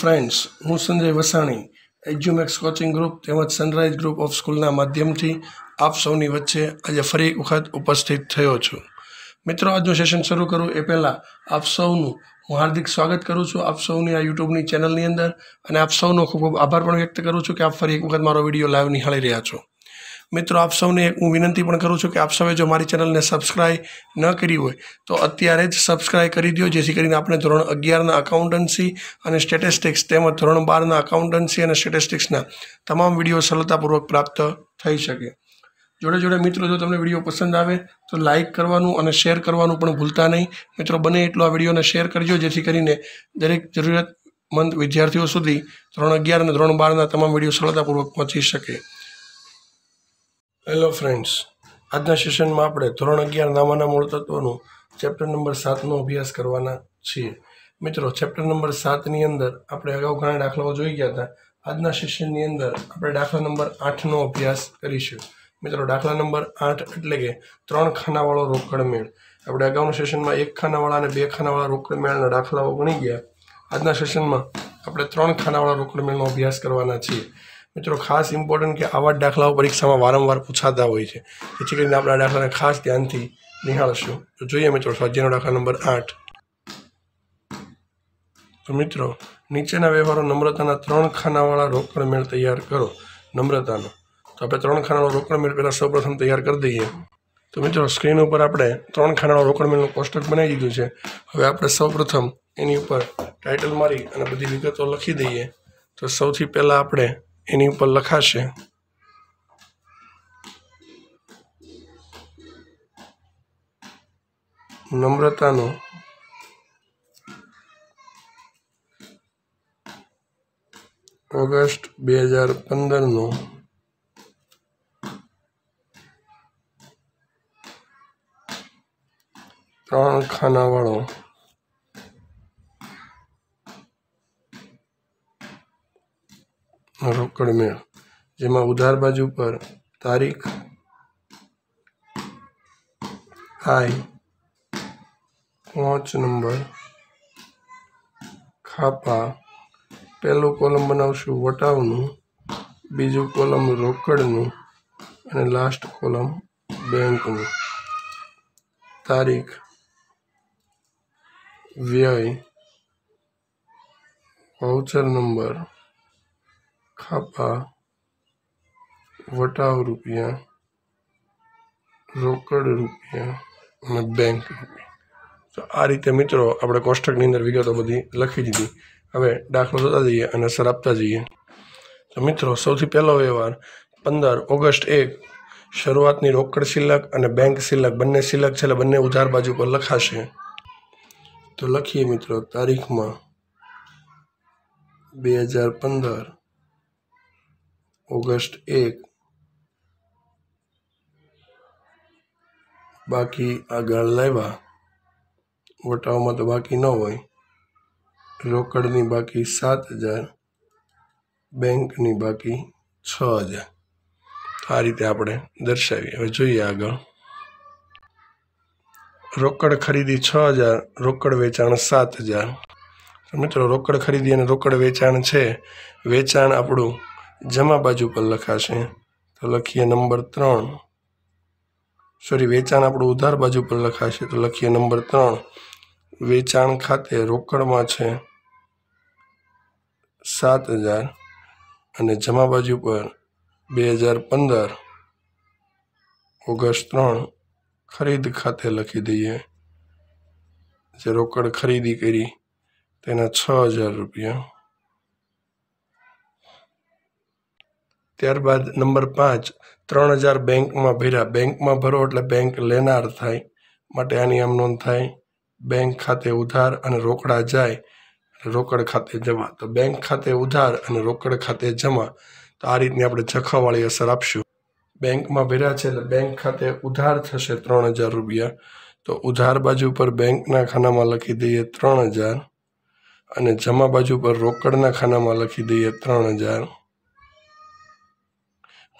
Friends હું Sanjay Vasani, Edumax coaching group તેમજ sunrise group of સ્કૂલના માધ્યમથી આપ સૌની વચ્ચે આજે ફરી એક વખત ઉપસ્થિત થયો છું. મિત્રો, આજનું સેશન શરૂ કરું એ પહેલાં આપ સૌનું હું હાર્દિક સ્વાગત કરું છું આપ સૌની આ યુટ્યુબની ચેનલની અંદર અને આપ સૌનો ખૂબ ખૂબ આભાર પણ વ્યક્ત કરું છું કે આપ ફરી એક વખત મારો વીડિયો લાઈવ નિહાળી રહ્યા છો. મિત્રો, આપ સૌને હું વિનંતી પણ કરું છું કે આપ સૌએ જો મારી ચેનલને સબસ્ક્રાઈબ ન કરી હોય, તો અત્યારે જ સબસ્ક્રાઈબ કરી દો જેથી કરીને આપણે ધોરણ અગિયારના અકાઉન્ટન્સી અને સ્ટેટિસ્ટિક્સ તેમજ ધોરણ બારના અકાઉન્ટન્સી અને સ્ટેટિસ્ટિક્સના તમામ વીડિયો સરળતાપૂર્વક પ્રાપ્ત થઈ શકે. જોડે જોડે મિત્રો, જો તમને વીડિયો પસંદ આવે, તો લાઇક કરવાનું અને શેર કરવાનું પણ ભૂલતા નહીં. મિત્રો, બને એટલો આ વિડીયોને શેર કરજો, જેથી કરીને દરેક જરૂરિયાતમંદ વિદ્યાર્થીઓ સુધી ધોરણ અગિયાર અને ધોરણ બારના તમામ વીડિયો સરળતાપૂર્વક પહોંચી શકે. હેલો ફ્રેન્ડ્સ આજના સેશનમાં આપણે ધોરણ અગિયાર નામાના મૂળ તત્વોનું ચેપ્ટર નંબર સાતનો અભ્યાસ કરવાના છીએ. મિત્રો ચેપ્ટર નંબર સાતની અંદર આપણે અગાઉ ઘણા દાખલાઓ જોઈ ગયા હતા. આજના સેશનની અંદર આપણે દાખલા નંબર આઠનો અભ્યાસ કરીશું. મિત્રો, દાખલા નંબર આઠ એટલે કે ત્રણ ખાનાવાળો રોકડ મેળ આપણે અગાઉના સેશનમાં એક ખાનાવાળા અને બે ખાનાવાળા રોકડ મેળના દાખલાઓ ગણી ગયા. આજના સેશનમાં આપણે ત્રણ ખાનાવાળા રોકડ મેળનો અભ્યાસ કરવાના છીએ. મિત્રો, ખાસ ઇમ્પોર્ટન્ટ કે આવા દાખલાઓ પરીક્ષામાં વારંવાર પૂછાતા હોય છે. જેથી કરીને આપણા દાખલાને ખાસ ધ્યાનથી નિહાળશું. તો જોઈએ મિત્રો, સ્વાધ્યાયનો દાખલા નંબર આઠ. તો મિત્રો, નીચેના વ્યવહારો નમ્રતાના ત્રણ ખાનાવાળા રોકડ મેળ તૈયાર કરો. નમ્રતાનો. તો આપણે ત્રણ ખાનાવાળો રોકડ મેળ પહેલાં સૌપ્રથમ તૈયાર કરી દઈએ. તો મિત્રો, સ્ક્રીન ઉપર આપણે ત્રણ ખાનાવાળો રોકડ મેળનું કોષ્ટક બનાવી દીધું છે. હવે આપણે સૌપ્રથમ એની ઉપર ટાઇટલ મારી અને બધી વિગતો લખી દઈએ. તો સૌથી પહેલાં આપણે એની ઉપર લખાશે. નમ્રતાનો ઓગસ્ટ બે હજાર પંદરનો ત્રણ ખાનાવાળો રોકડ મેળ જેમાં ઉધાર બાજુ પર તારીખ, આઈ પાંચ નંબર, ખાપા, પહેલું કોલમ બનાવશું વટાવનું, બીજું કોલમ રોકડનું અને લાસ્ટ કોલમ બેંકનું. તારીખ, વ્યય વાઉચર નંબર ખાપા, વટાવ રૂપિયા, રોકડ રૂપિયા અને બેંક રૂપિયા. તો આ રીતે મિત્રો આપણે કોષ્ટકની અંદર વિગતો બધી લખી દીધી. હવે દાખલો થતા જઈએ અને અસર આપતા જઈએ. તો મિત્રો, સૌથી પહેલો વ્યવહાર, પંદર ઓગસ્ટ એક, શરૂઆતની રોકડ સિલક અને બેંક સિલક બંને સિલક છે એટલે બંને ઉધાર બાજુ પર લખાશે. તો લખીએ મિત્રો, તારીખમાં બે હજાર પંદર ઓગસ્ટ એક. બાકી આગળ લાવ્યા. વટાવમાં તો બાકી ન હોય. રોકડની બાકી સાત હજાર. બેંકની બાકી છ હજાર. આ રીતે આપણે દર્શાવીએ. હવે જોઈએ આગળ. રોકડ ખરીદી છ હજાર, રોકડ વેચાણ સાત હજાર. મિત્રો, રોકડ ખરીદી અને રોકડ વેચાણ છે. વેચાણ આપણું જમા બાજુ પર લખાશે. તો લખીએ નંબર ત્રણ. સોરી વેચાણ આપણું ઉધાર બાજુ પર લખાશે. તો લખીએ નંબર ત્રણ. વેચાણ ખાતે રોકડમાં છે સાત હજાર અને જમા બાજુ પર બે હજાર પંદર. ઓગસ્ટ ત્રણ. ખરીદ ખાતે લખી દઈએ. જે રોકડ ખરીદી કરી તેના છ હજાર રૂપિયા. ત્યારબાદ નંબર પાંચ, ત્રણ હજાર બેંકમાં ભર્યા. બેંકમાં ભરો એટલે બેંક લેનાર થાય, માટે આની આમ નોંધ થાય. બેંક ખાતે ઉધાર અને રોકડા જાય, રોકડ ખાતે જમા. તો બેંક ખાતે ઉધાર અને રોકડ ખાતે જમા. તો આ રીતની આપણે જખાવાળી અસર આપશું. બેંકમાં ભર્યા છે એટલે બેંક ખાતે ઉધાર થશે ત્રણ હજાર રૂપિયા. તો ઉધાર બાજુ પર બેંકના ખાનામાં લખી દઈએ ત્રણ હજાર અને જમા બાજુ પર રોકડના ખાનામાં લખી દઈએ ત્રણ હજાર.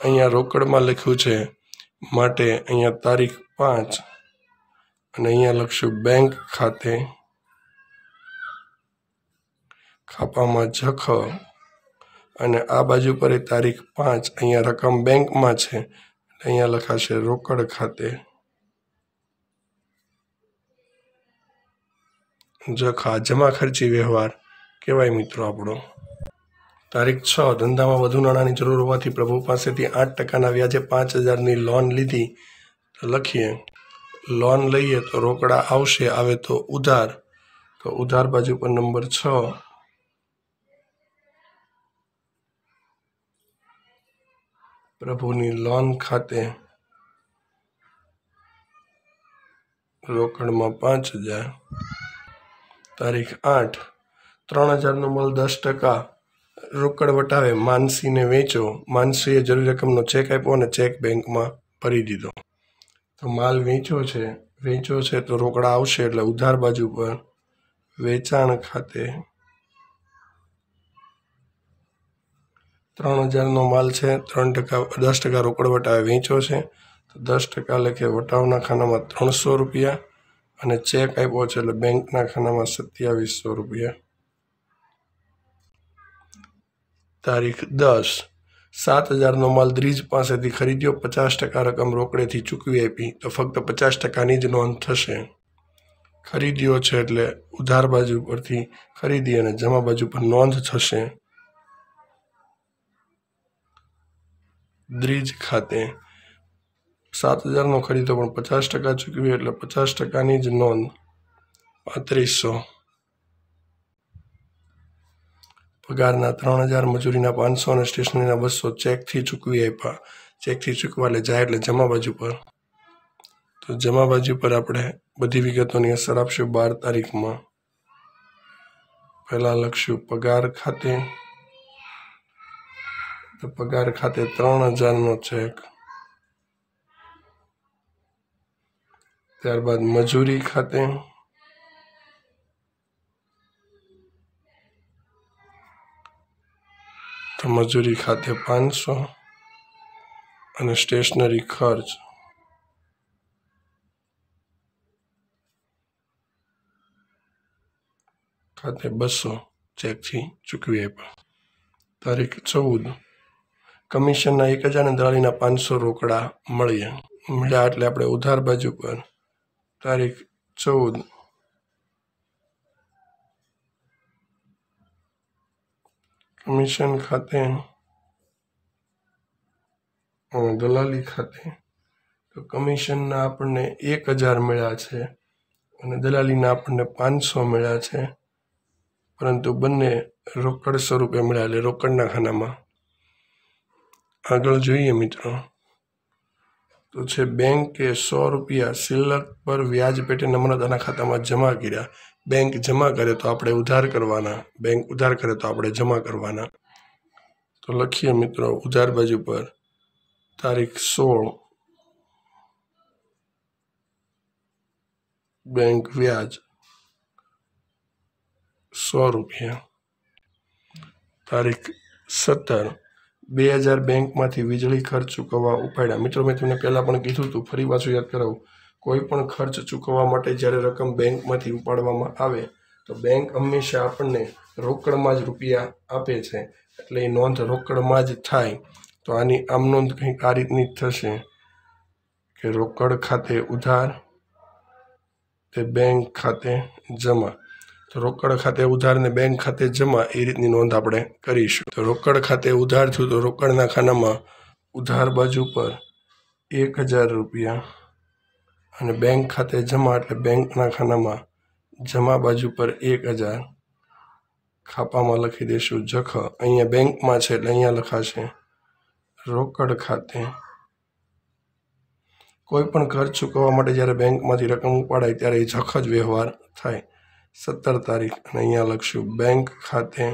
અહીંયા રોકડમાં લખ્યું છે, માટે અહીંયા તારીખ પાંચ અને અહીંયા લખશું બેંક ખાતે ખાપામાં જખ અને આ બાજુ પર એ તારીખ પાંચ અહીંયા રકમ બેંકમાં છે અહીંયા લખાશે, રોકડ ખાતે જખા. જમા ખર્ચી વ્યવહાર કહેવાય મિત્રો આપણો. તારીખ છ, ધંધામાં વધુ નાણાંની જરૂર હોવાથી પ્રભુ પાસેથી આઠ ટકાના વ્યાજે પાંચ હજારની લોન લીધી. લખીએ, લોન લઈએ તો રોકડા આવશે, આવે તો ઉધાર. તો ઉધાર બાજુ પર નંબર છ. પ્રભુની લોન ખાતે રોકડમાં પાંચ હજાર. તારીખ આઠ, ત્રણ હજારનો મલ દસ ટકા. રોકડ વટાવે માનસીને વેચો, માનસીએ જરૂરી રકમનો ચેક આપ્યો અને ચેક બેંકમાં ભરી દીધો. તો માલ વેચ્યો છે વેચ્યો છે તો રોકડા આવશે એટલે ઉધાર બાજુ પર વેચાણ ખાતે ત્રણ હજારનો માલ છે, ત્રણ ટકા, દસ ટકા રોકડ વટાવે વેચ્યો છે. તો દસ ટકા લેખે વટાવના ખાનામાં ત્રણસો રૂપિયા અને ચેક આપ્યો છે એટલે બેંકના ખાનામાં સત્યાવીસો રૂપિયા તારીખ દસ. સાત હજારનો માલ દ્રીજ પાસેથી ખરીદ્યો, પચાસ ટકા રકમ રોકડેથી ચૂકવી આપી, તો ફક્ત પચાસ ટકાની જ નોંધ થશે. ખરીદ્યો છે એટલે ઉધાર બાજુ પરથી ખરીદી અને જમા બાજુ પર નોંધ થશે. દ્રીજ ખાતે સાત હજારનો ખરીદો પણ પચાસ ટકા ચૂકવી એટલે પચાસ ટકાની જ નોંધ. પાંત્રીસો. પગારના ત્રણ હજાર મજૂરીના પાંચસો અને સ્ટેશનરીના બસો ચેકથી ચૂકવી આપ્યા. ચેકથી ચૂકવા એટલે જાય એટલે જમા બાજુ પર. તો જમા બાજુ પર આપણે બધી વિગતોની અસર આપશું બાર તારીખમાં. પહેલાં લખશું પગાર ખાતે. તો પગાર ખાતે ત્રણ હજારનો ચેક. ત્યારબાદ મજૂરી ખાતે. તો મજૂરી ખાતે પાંચસો અને સ્ટેશનરી ખર્ચ. ખાતે બસો ચેકથી ચૂકવી આપ્યા. તારીખ ચૌદ. કમિશનના એક હજાર અને દલાલીના પાંચસો રોકડા મળ્યા. મળ્યા એટલે આપણે ઉધાર બાજુ પર. તારીખ ચૌદ. કમિશન ખાતે દલાલી ખાતે તો કમિશનના આપણને એક હજાર મળ્યા છે અને દલાલીના આપણને પાંચસો મળ્યા છે. પરંતુ બંને રોકડ સ્વરૂપે મળ્યા એટલે રોકડના ખાનામાં. આગળ જોઈએ મિત્રો. તો છે, બેંકે સો રૂપિયા સિલક પર વ્યાજ પેટે નમ્રતાના ખાતામાં જમા કર્યા. બેંક જમા કરે તો આપણે ઉધાર કરવાના. બેંક ઉધાર કરે તો આપણે જમા કરવાના. તો લખીએ મિત્રો, ઉધાર બાજુ પર તારીખ સોળ. બેંક વ્યાજ સો રૂપિયા. તારીખ સત્તર. બે હજાર બેંકમાંથી વીજળી ખર્ચ ચૂકવવા ઉપાડ્યા. મિત્રો, મેં તમને પહેલાં પણ કીધું હતું, ફરી પાછું યાદ કરાવું. કોઈ પણ ખર્ચ ચૂકવવા માટે જ્યારે રકમ બેંકમાંથી ઉપાડવામાં આવે, તો બેંક હંમેશા આપણને રોકડમાં જ રૂપિયા આપે છે. એટલે એ નોંધ રોકડમાં જ થાય. તો આની આમ નોંધ કંઈક આ રીતની થશે કે રોકડ ખાતે ઉધાર, તે બેંક ખાતે જમા. તો રોકડ ખાતે ઉધાર ને બેંક ખાતે જમા એ રીતની નોંધ આપણે કરીશું. તો રોકડ ખાતે ઉધાર થયું તો રોકડના ખાનામાં ઉધાર બાજુ પર એક હજાર રૂપિયા અને બેંક ખાતે જમા, એટલે બેંકના ખાનામાં જમા બાજુ પર એક હજાર ખાપામાં લખી દઈશું. જખ, અહીંયા બેંકમાં છે, એટલે અહીંયા લખાશે, રોકડ ખાતે. કોઈ પણ ખર્ચ ચૂકવવા માટે જ્યારે બેંકમાંથી રકમ ઉપાડાય, ત્યારે એ જખ જ વ્યવહાર થાય. સત્તર તારીખ, અને અહીંયા લખશું, બેંક ખાતે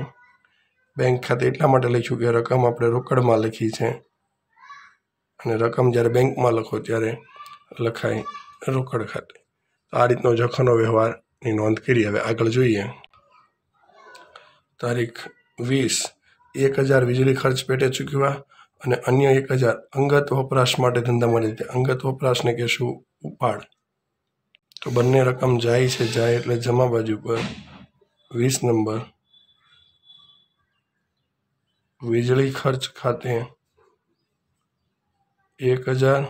બેંક ખાતે એટલા માટે લખ્યું કે રકમ આપણે રોકડમાં લખી છે. અને રકમ જ્યારે બેંકમાં લખો, ત્યારે લખાય રોકડ ખાતે આ રીતનો જખનો વ્યવહારની નોંધ કરી હવે આગળ જોઈએ. તારીખ વીસ. એક હજાર વીજળી ખર્ચ પેટે ચૂકવ્યા અને અન્ય એક હજાર અંગત વપરાશ માટે ધંધામાં લીધે અંગત વપરાશને કહેશું ઉપાડ. તો બંને રકમ જાય છે, જાય એટલે જમા બાજુ પર વીસ નંબર. વીજળી ખર્ચ ખાતે એક હજાર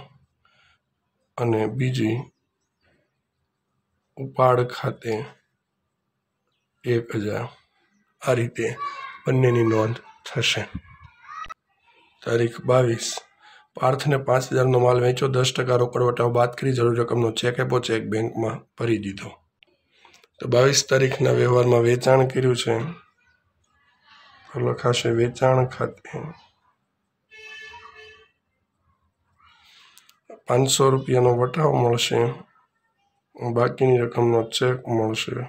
અને બીજી ઉપાડ ખાતે એક હજાર. આ રીતે બંનેની નોંધ થશે. તારીખ બાવીસ. પાર્થને પાંચ હજારનો માલ વેચો દસ ટકા રોકડ વટાવ બાદ કરી જરૂર રકમનો ચેક આપ્યો, ચેક બેંકમાં ભરી દીધો. તો બાવીસ તારીખના વ્યવહારમાં વેચાણ કર્યું છે. લખાશે વેચાણ ખાતે પાંચસો રૂપિયાનો વટાવ મળશે. બાકીની રકમનો ચેક મળશે.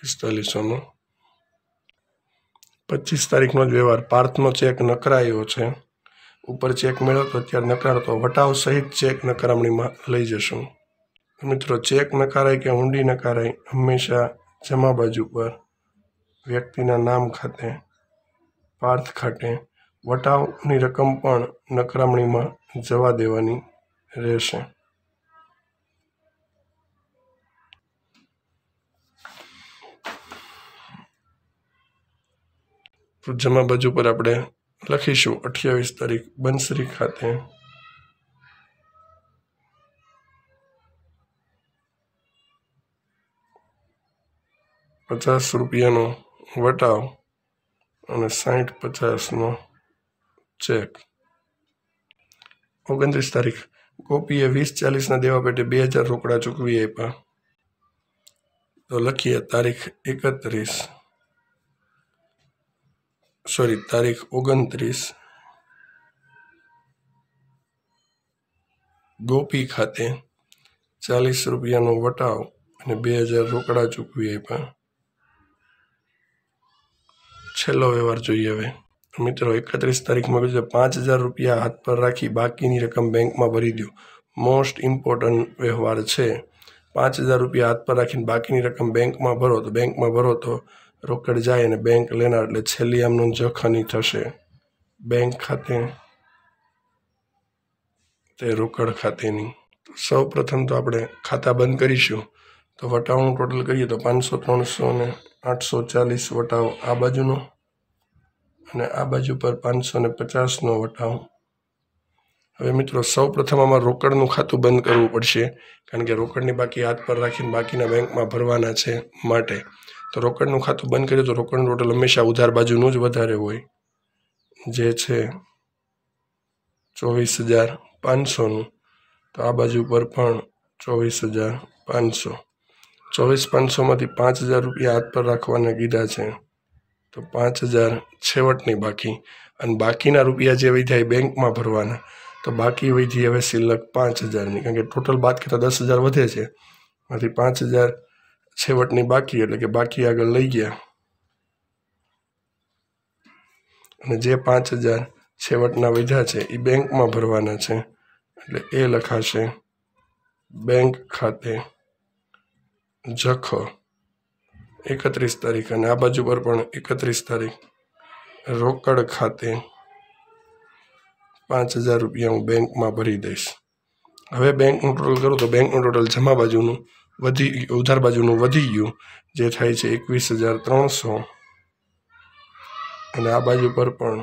પિસ્તાલીસોનો. પચીસ તારીખનો જ વ્યવહાર. પાર્થનો ચેક નકરાયો છે. ઉપર ચેક મેળવ્યો તો અત્યારે નકારતો વટાવ સહિત ચેક નકારમણીમાં લઈ જશું. મિત્રો, ચેક નકારાય કે ઊંડી નકારાય હંમેશા જમા બાજુ પર. વ્યક્તિના નામ ખાતે. પાર્થ ખાતે. વટાવની રકમ પણ નકરામણીમાં જવા દેવાની. રહેશે જમા બાજુ પર આપણે લખીશું અઠ્યાવીસ તારીખ, બંસરી ખાતે. પચાસ રૂપિયાનો વટાવ અને સાઠ પચાસનો ચેક. ઓગણત્રીસ તારીખ ગોપીએ વીસ ચાલીસના દેવા પેટે બે હજાર રોકડા ચૂકવી આપ્યા તો લખીએ તારીખ એકત્રીસ. સોરી તારીખ ઓગણત્રીસ. ગોપી ખાતે ચાલીસ રૂપિયાનો વટાવ અને બે હજાર રોકડા ચૂકવી આપ્યા છેલ્લો વ્યવહાર જોઈએ હવે. મિત્રો, એકત્રીસ તારીખમાં બીજો પાંચ હજાર રૂપિયા હાથ પર રાખી બાકીની રકમ બેંકમાં ભરી દો મોસ્ટ ઇમ્પોર્ટન્ટ વ્યવહાર છે. પાંચ હજાર રૂપિયા હાથ પર રાખીને બાકીની રકમ બેંકમાં ભરો, તો બેંકમાં ભરો તો રોકડ જાય અને બેંક લેનાર એટલે છેલ્લી આમનું જખની થશે. બેંક ખાતે તે રોકડ ખાતેની. સૌ પ્રથમ તો આપણે ખાતા બંધ કરીશું. તો વટાવનું ટોટલ કરીએ તો પાંચસો, ત્રણસો ને આઠસો ચાલીસ વટાવ આ બાજુનો. અને આ બાજુ પર પાંચસો ને પચાસનો વટાવ હવે મિત્રો સૌ પ્રથમ આમાં રોકડનું ખાતું બંધ કરવું પડશે, કારણ કે રોકડની બાકી હાથ પર રાખીને બાકીના બેંકમાં ભરવાના છે માટે. તો રોકડનું ખાતું બંધ કરીએ તો રોકડનું ટોટલ હંમેશા ઉધાર બાજુનું જ વધારે હોય. જે છે ચોવીસ હજાર પાંચસોનું. તો આ બાજુ પર પણ ચોવીસ હજાર પાંચસો. ચોવીસ પાંચસોમાંથી પાંચ હજાર રૂપિયા હાથ પર રાખવાના કીધા છે. તો પાંચ હજાર છેવટની બાકી. અને બાકીના રૂપિયા જે વધ્યા એ બેંકમાં ભરવાના. તો બાકી વધી હવે સિલક પાંચ હજારની. કારણ કે ટોટલ બાદ કરતાં દસ હજાર વધે છે. માંથી પાંચ હજાર છેવટની બાકી, એટલે કે બાકી આગળ લઈ ગયા. અને જે પાંચ હજાર છેવટના વધ્યા છે એ બેંકમાં ભરવાના છે. એટલે એ લખાશે. બેંક ખાતે જખો. એકત્રીસ તારીખ અને આ બાજુ પર પણ એકત્રીસ તારીખ. રોકડ ખાતે પાંચ હજાર રૂપિયા હું બેંકમાં ભરી દઈશ. હવે બેંકનું ટોટલ કરું તો બેંકનું ટોટલ જમા બાજુનું વધી ઉધાર બાજુનું વધી ગયું, જે થાય છે એકવીસ હજાર ત્રણસો. અને આ બાજુ પર પણ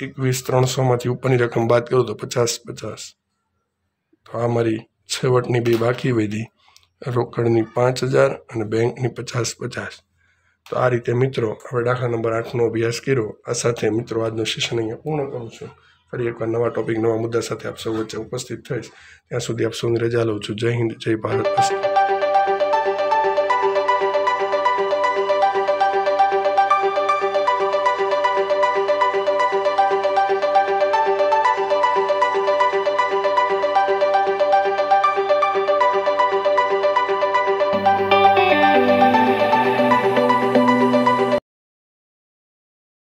એકવીસ ત્રણસોમાંથી ઉપરની રકમ બાદ કરું તો પચાસ પચાસ. તો આ મારી છેવટની બે બાકી વધી. રોકડની પાંચ હજાર અને બેંકની પચાસ પચાસ. તો આ રીતે મિત્રો, હવે દાખલા નંબર આઠનો અભ્યાસ કર્યો. આ સાથે મિત્રો, આજનું સેશન અહીંયા પૂર્ણ કરું છું. ફરી એકવાર નવા ટોપિક નવા મુદ્દા સાથે આપ સૌ વચ્ચે ઉપસ્થિત થઈશ. ત્યાં સુધી આપ સૌની રજા લઉં છું. જય હિન્દ, જય ભારત